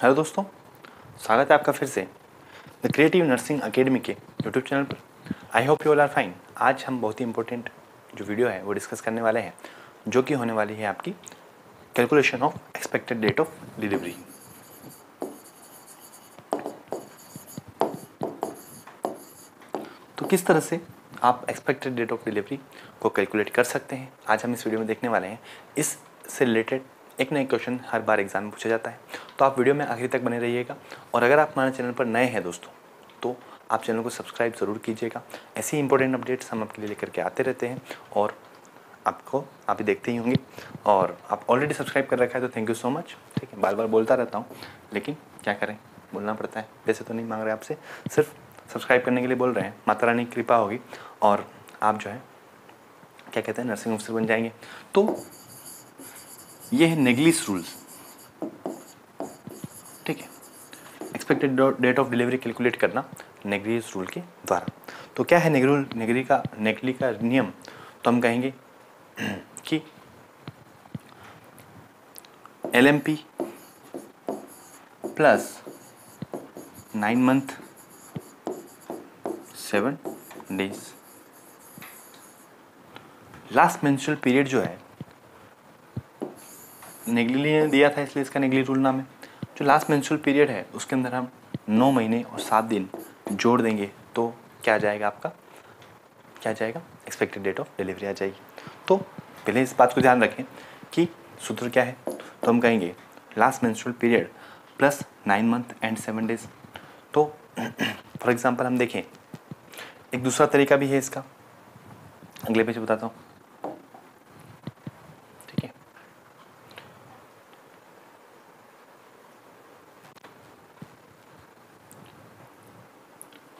Hello दोस्तों, स्वागत है आपका फिर से द क्रिएटिव नर्सिंग अकेडमी के यूट्यूब चैनल पर। I hope you all are fine आज हम बहुत ही इंपॉर्टेंट जो वीडियो है, वो डिस्कस करने वाले हैं, जो कि होने वाली है आपकी calculation of expected date of delivery तो किस तरह से आप एक्सपेक्टेड डेट ऑफ़ डिलीवरी को कैलकुलेट कर सकते हैं? आज हम इस वीडियो में देखने वाले हैं। इससे रिलेटेड एक नया क्वेश्चन हर बार एग्ज़ाम में पूछा जाता है। तो आप वीडियो में आखिर तक बने रहिएगा। और अगर आप हमारे चैनल पर नए हैं दोस्तों तो आप चैनल को सब्सक्राइब ज़रूर कीजिएगा। ऐसे ही इंपॉर्टेंट अपडेट्स हम आपके लिए लेकर के आते रहते हैं और आपको, आप ही देखते ही होंगे। और आप ऑलरेडी सब्सक्राइब कर रखा है तो थैंक यू सो मच ठीक है, बार बार बोलता रहता हूँ, लेकिन क्या करें? बोलना पड़ता है। वैसे तो नहीं मांग रहे आपसे, सिर्फ़ सब्सक्राइब करने के लिए बोल रहे हैं। माता रानी की कृपा होगी। और आप जो है, क्या कहते हैं नर्सिंग ऑफिसर बन जाएँगे। तो ये है नेगलिस रूल्स ठीक है? Expected date of delivery calculate करना नेग्लिस रूल के द्वारा। तो क्या है नेग्री नेग्री का नेगली का नियम? तो हम कहेंगे कि L M P plus nine month seven days last menstrual period जो है नेगली ने दिया था इसलिए इसका नेगली रूल नाम है। जो लास्ट मेंस्ट्रुअल पीरियड है, उसके अंदर हम नौ महीने और सात दिन जोड़ देंगे तो क्या जाएगा आपका? क्या जाएगा? एक्सपेक्टेड डेट ऑफ़ डिलीवरी आ जाएगी। तो पहले इस बात को ध्यान रखें कि सूत्र क्या है। तो हम कहेंगे last menstrual period plus nine month and seven days तो फॉर एग्जांपल हम देखें, एक दूसरा तरीका भी है इसका। अगले पेज बताता हूँ।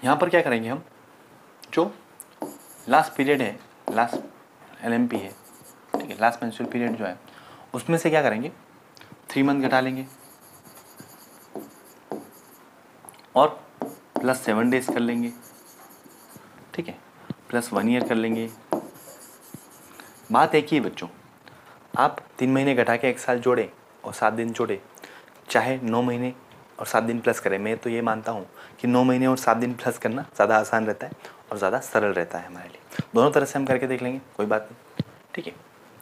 यहाँ पर क्या करेंगे हम? जो लास्ट पीरियड है लास्ट एलएमपी है, ठीक है लास्ट मेंस्ट्रुअल पीरियड जो है, उसमें से क्या करेंगे? थ्री मंथ घटा लेंगे। और प्लस सेवन डेज़ कर लेंगे। ठीक है प्लस वन ईयर कर लेंगे। बात एक ही है बच्चों, आप तीन महीने घटा के एक साल जोड़े और सात दिन जोड़े, चाहे नौ महीने और सात दिन प्लस करें। मैं तो ये मानता हूँ कि नौ महीने और सात दिन प्लस करना ज़्यादा आसान रहता है और ज़्यादा सरल रहता है हमारे लिए। दोनों तरह से हम करके देख लेंगे, कोई बात नहीं। ठीक है?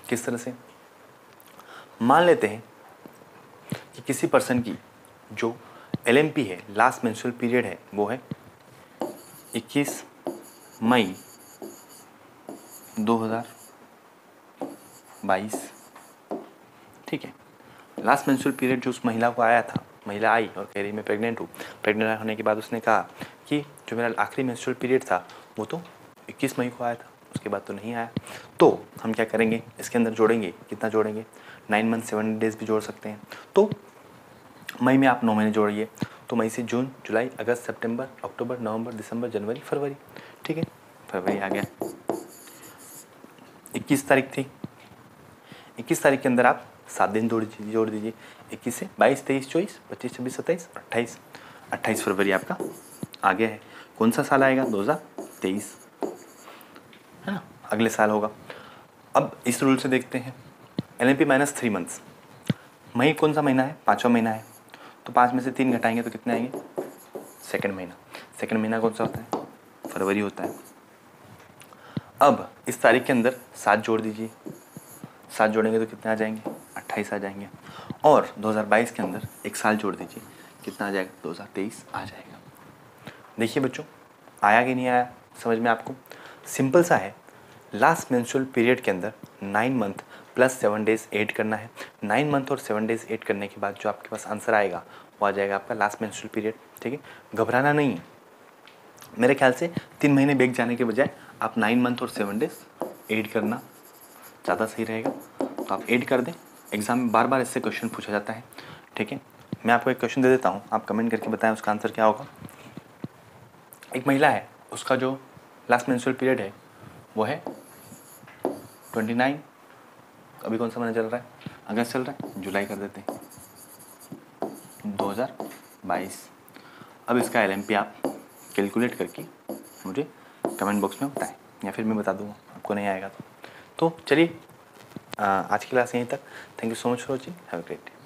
किस तरह से? मान लेते हैं कि किसी पर्सन की जो एलएमपी है लास्ट मेंस्ट्रुअल पीरियड है, वो है 21 मई 2022 ठीक है? लास्ट मेंस्ट्रुअल पीरियड जो उस महिला को आया था महिला आई और कह रही, मैं प्रेग्नेंट हूँ। प्रेग्नेंट होने के बाद उसने कहा कि जो मेरा आखिरी मेंस्ट्रुअल पीरियड था, वो तो 21 मई को आया था, उसके बाद तो नहीं आया। तो हम क्या करेंगे? इसके अंदर जोड़ेंगे? कितना जोड़ेंगे? नाइन मंथ सेवन डेज़ भी जोड़ सकते हैं। तो मई में आप नौ महीने जोड़िए। तो मई से जून, जुलाई, अगस्त, सितंबर, अक्टूबर, नवंबर, दिसंबर, जनवरी, फरवरी। ठीक है? फरवरी आ गया। इक्कीस तारीख थी। इक्कीस तारीख के अंदर आप सात दिन जोड़ दीजिए जोड़ दीजिए। इक्कीस से बाईस, तेईस, चौबीस, पच्चीस, छब्बीस, सत्ताईस, अट्ठाईस। अट्ठाईस फरवरी आपका आ गया है। कौन सा साल आएगा? दो हज़ार तेईस। है ना? अगले साल होगा। अब इस रूल से देखते हैं। L M P minus three months मई कौन सा महीना है? पाँचवा महीना है। तो पाँच में से तीन घटाएँगे तो कितने आएँगे? सेकेंड महीना। सेकेंड महीना कौन सा होता है? फरवरी होता है। अब इस तारीख के अंदर सात जोड़ दीजिए। सात जोड़ेंगे तो कितने आ जाएँगे? अट्ठाईस आ जाएँगे। और 2022 के अंदर एक साल जोड़ दीजिए, कितना आ जाएगा? 2023 आ जाएगा। देखिए बच्चों, आया कि नहीं आया, समझ में आपको? सिंपल सा है। लास्ट मेंस्ट्रुअल पीरियड के अंदर nine month plus seven days add करना है। नाइन मंथ और सेवन डेज़ ऐड करने के बाद जो आपके पास आंसर आएगा, वो आ जाएगा आपका लास्ट मेंस्ट्रुअल पीरियड ठीक है? घबराना नहीं। है मेरे ख्याल से तीन महीने बेग जाने के बजाय आप नाइन मंथ और सेवन डेज़ ऐड करना ज़्यादा सही रहेगा। तो आप ऐड कर दें। एग्ज़ाम में बार बार इससे क्वेश्चन पूछा जाता है। ठीक है? मैं आपको एक क्वेश्चन दे देता हूँ। आप कमेंट करके बताएँ उसका आंसर क्या होगा। एक महिला है, उसका जो लास्ट मेंस्ट्रुअल पीरियड है, वो है ट्वेंटी नाइन अभी कौन सा महीना चल रहा है? अगस्त चल रहा है, जुलाई कर देते हैं। दो हज़ार बाईस। अब इसका एलएमपी आप कैलकुलेट करके मुझे कमेंट बॉक्स में बताएँ, या फिर मैं बता दूँगा, आपको नहीं आएगा तो। तो चलिए आज की क्लास यहीं तक thank you so much for watching have a great day